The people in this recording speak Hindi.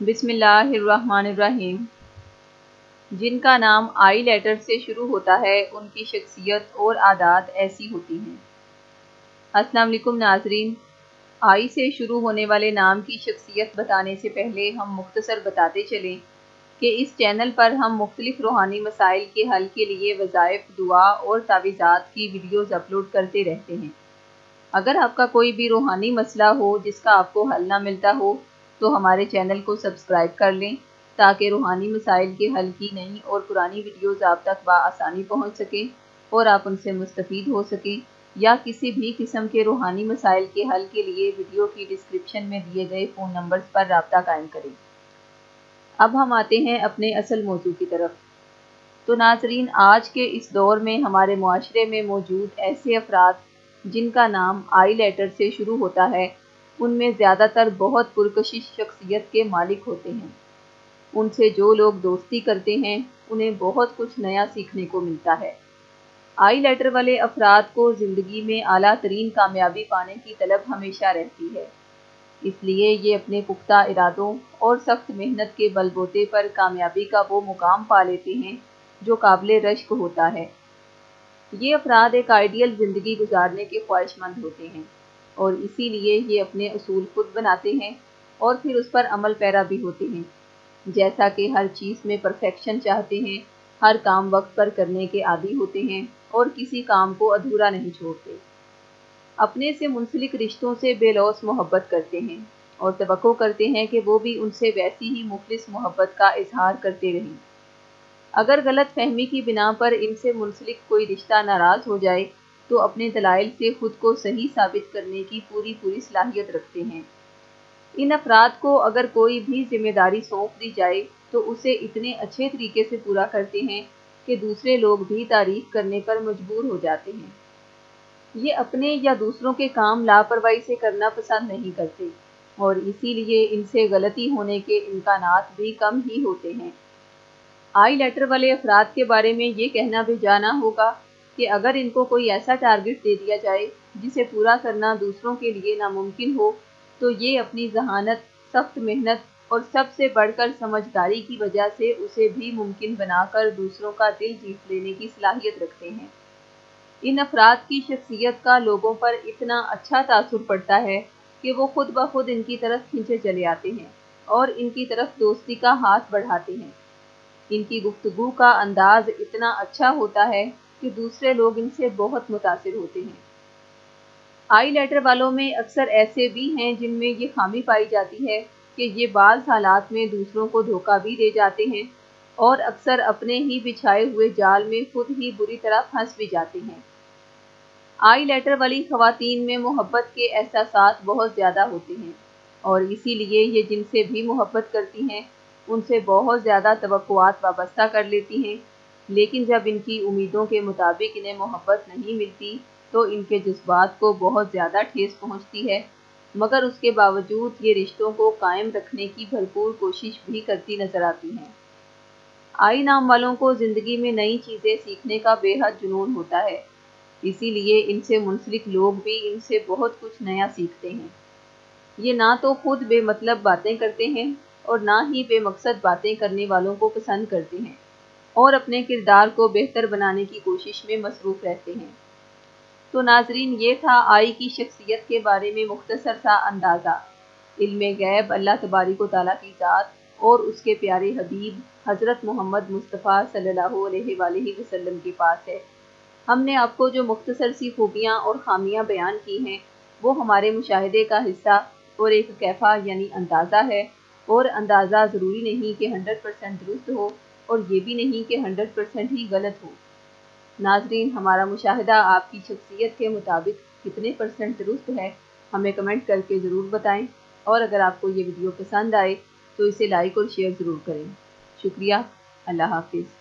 बिसमीम जिनका नाम आई लेटर से शुरू होता है, उनकी शख्सियत और आदात ऐसी होती हैं। वालेकुम नाजरीन। आई से शुरू होने वाले नाम की शख्सियत बताने से पहले हम मुख्तसर बताते चलें कि इस चैनल पर हम मुख्तलिफ़ रूहानी मसाइल के हल के लिए वज़ाइफ, दुआ और तावीज़ात की वीडियोज़ अपलोड करते रहते हैं। अगर आपका कोई भी रूहानी मसला हो जिसका आपको हल ना मिलता हो तो हमारे चैनल को सब्सक्राइब कर लें, ताकि रूहानी मसाइल के हल की नई और पुरानी वीडियोज़ आप तक बसानी पहुँच सकें और आप उनसे मुस्तफ़ हो सकें, या किसी भी किस्म के रूहानी मसाइल के हल के लिए वीडियो की डिस्क्रिप्शन में दिए गए फ़ोन नंबर्स पर रबता कायम करें। अब हम आते हैं अपने असल मौजू की तरफ़। तो नाजरीन, आज के इस दौर में हमारे माशरे में मौजूद ऐसे अफराद जिनका नाम आई लेटर से शुरू होता है उनमें ज़्यादातर बहुत पुरकशिश शख्सियत के मालिक होते हैं। उनसे जो लोग दोस्ती करते हैं, उन्हें बहुत कुछ नया सीखने को मिलता है। आई लेटर वाले अफराद को ज़िंदगी में अला तरीन कामयाबी पाने की तलब हमेशा रहती है। इसलिए ये अपने पुख्ता इरादों और सख्त मेहनत के बलबोते पर कामयाबी का वो मुकाम पा लेते हैं, जो काबिल रश्क होता है। ये अफराद एक आइडियल ज़िंदगी गुजारने के ख्वाहिशमंद होते हैं। और इसीलिए ये अपने असूल खुद बनाते हैं और फिर उस पर अमल पैरा भी होते हैं। जैसा कि हर चीज़ में परफेक्शन चाहते हैं, हर काम वक्त पर करने के आदि होते हैं और किसी काम को अधूरा नहीं छोड़ते। अपने से मुंसलिक रिश्तों से बेलौस मोहब्बत करते हैं और तो करते हैं कि वो भी उनसे वैसी ही मुखलिस मोहब्बत का इजहार करते रहें। अगर गलत फहमी की बिना पर इनसे मुंसलिक कोई रिश्ता नाराज़ हो जाए तो अपने दलाइल से खुद को सही साबित करने की पूरी पूरी सलाहियत रखते हैं। इन अफराद को अगर कोई भी ज़िम्मेदारी सौंप दी जाए तो उसे इतने अच्छे तरीके से पूरा करते हैं कि दूसरे लोग भी तारीफ़ करने पर मजबूर हो जाते हैं। ये अपने या दूसरों के काम लापरवाही से करना पसंद नहीं करते, और इसीलिए इनसे गलती होने के इम्कान भी कम ही होते हैं। आई लेटर वाले अफराद के बारे में ये कहना भी जाना होगा कि अगर इनको कोई ऐसा टारगेट दे दिया जाए, जिसे पूरा करना दूसरों के लिए नामुमकिन हो तो ये अपनी जहानत, सख्त मेहनत और सबसे बढ़कर समझदारी की वजह से उसे भी मुमकिन बनाकर दूसरों का दिल जीत लेने की सलाहियत रखते हैं। इन अफराद की शख्सियत का लोगों पर इतना अच्छा तासुर पड़ता है कि वो खुद ब खुद इनकी तरफ़ खींचे चले आते हैं और इनकी तरफ़ दोस्ती का हाथ बढ़ाते हैं। इनकी गुफ्तगु का अंदाज इतना अच्छा होता है कि दूसरे लोग इनसे बहुत मुतासर होते हैं। आई लेटर वालों में अक्सर ऐसे भी हैं जिनमें ये खामी पाई जाती है कि ये बाल हालात में दूसरों को धोखा भी दे जाते हैं और अक्सर अपने ही बिछाए हुए जाल में खुद ही बुरी तरह फंस भी जाते हैं। आई लेटर वाली खातन में मोहब्बत के एहसास बहुत ज़्यादा होते हैं और इसीलिए ये जिनसे भी मोहब्बत करती हैं, उनसे बहुत ज़्यादा तो वाबस्ता कर लेती हैं लेकिन जब इनकी उम्मीदों के मुताबिक इन्हें मोहब्बत नहीं मिलती तो इनके जज्बात को बहुत ज़्यादा ठेस पहुँचती है। मगर उसके बावजूद ये रिश्तों को कायम रखने की भरपूर कोशिश भी करती नज़र आती हैं। आई नाम वालों को ज़िंदगी में नई चीज़ें सीखने का बेहद जुनून होता है। इसीलिए इनसे मुंसलिक लोग भी इनसे बहुत कुछ नया सीखते हैं। ये ना तो खुद बेमतलब बातें करते हैं और ना ही बेमकसद बातें करने वालों को पसंद करते हैं। और अपने किरदार को बेहतर बनाने की कोशिश में मसरूफ़ रहते हैं। तो नाजरीन, ये था आई की शख्सियत के बारे में मुख्तसर सा अंदाज़ा। इल्म गैब अल्लाह तबारिक ताली की ज़ात और उसके प्यारे हबीब, हज़रत मोहम्मद मुस्तफ़ा सल्लल्लाहु अलैहि वसल्लम के पास है। हमने आपको जो मुख्तसर सी खूबियाँ और खामियाँ बयान की हैं, वो हमारे मुशाहे का हिस्सा और एक कैफ़ा यानी अंदाज़ा है। और अंदाज़ा ज़रूरी नहीं कि हंड्रेड परसेंट दुरुस्त हो और ये भी नहीं कि हंड्रेड परसेंट ही गलत हो। नाजरीन, हमारा मुशाहिदा आपकी शख्सियत के मुताबिक कितने परसेंट दुरुस्त है, हमें कमेंट करके ज़रूर बताएँ। और अगर आपको ये वीडियो पसंद आए तो इसे लाइक और शेयर ज़रूर करें। शुक्रिया, अल्लाह हाफिज़।